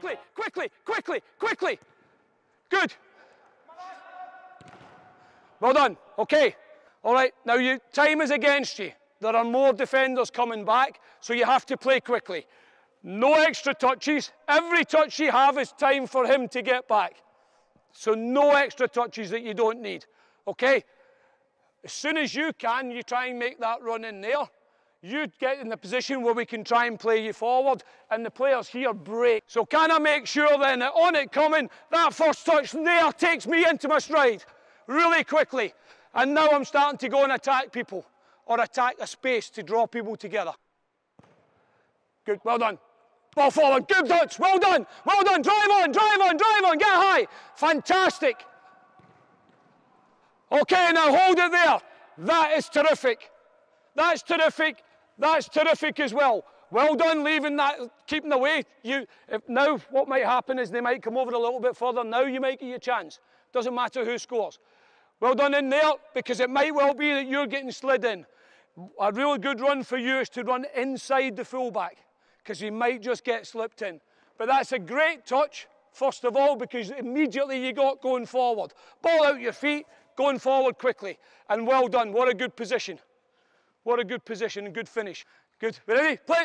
quickly, quickly, quickly, quickly. Good. Well done. Okay. All right. Now you time is against you. There are more defenders coming back, so you have to play quickly. No extra touches. Every touch you have is time for him to get back. So no extra touches that you don't need. Okay? As soon as you can, you try and make that run in there. You get in the position where we can try and play you forward, and the players here break. So can I make sure then that on it coming, that first touch there takes me into my stride really quickly. And now I'm starting to go and attack people or attack a space to draw people together. Good, well done. Ball forward, good touch, well done, well done, drive on, drive on, drive on, get high. Fantastic. Okay, now hold it there. That is terrific. That's terrific. That's terrific as well. Well done leaving that, keeping away. You, if, now what might happen is they might come over a little bit further. Now you might get your chance. Doesn't matter who scores. Well done in there because it might well be that you're getting slid in. A really good run for you is to run inside the fullback because he might just get slipped in. But that's a great touch, first of all, because immediately you got going forward. Ball out your feet, going forward quickly. And well done. What a good position. What a good position and good finish. Good. Ready? Play.